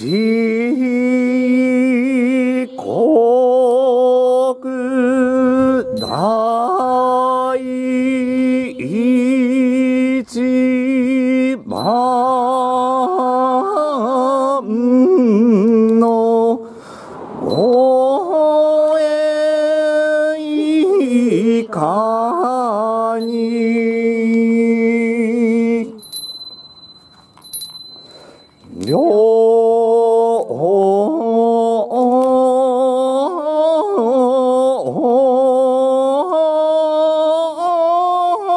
四国大一番の応援いかに。両おおおおお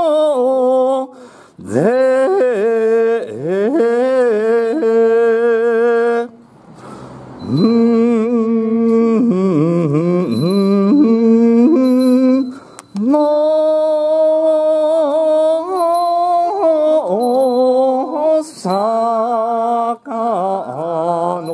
おおぜうんの坂の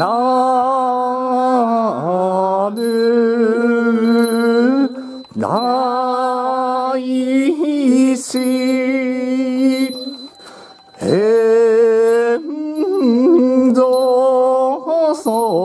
なる大師変造尊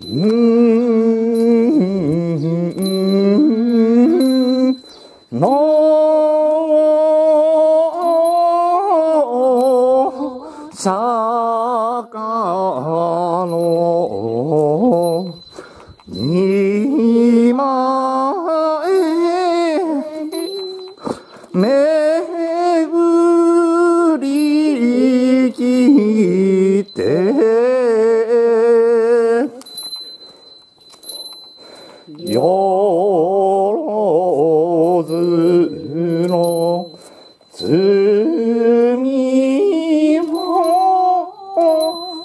うん。の坂の二前めよずの罪も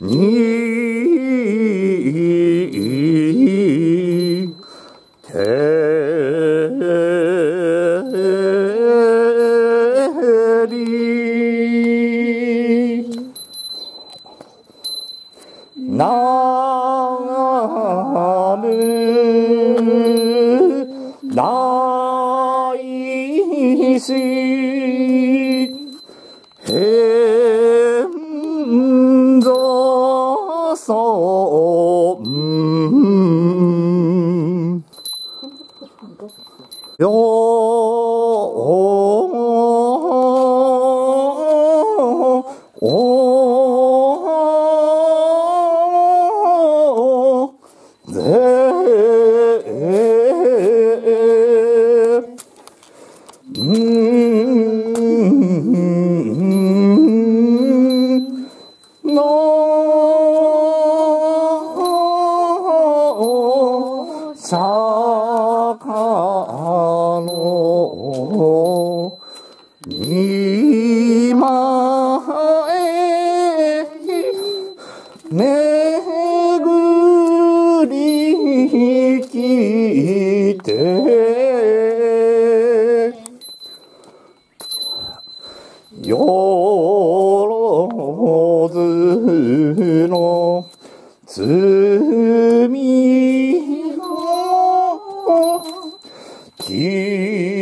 にてりなる大師変今へねえよろずの罪のき